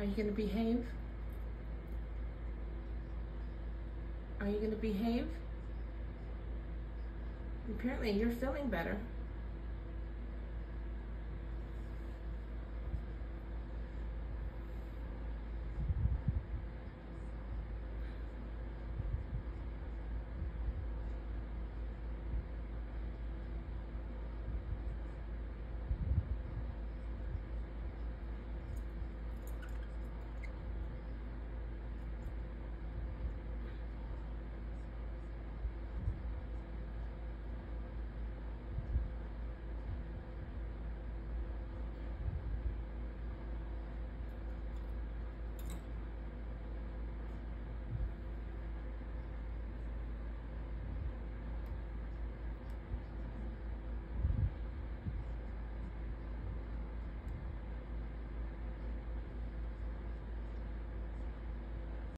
Are you gonna behave? Are you gonna behave? Apparently you're feeling better.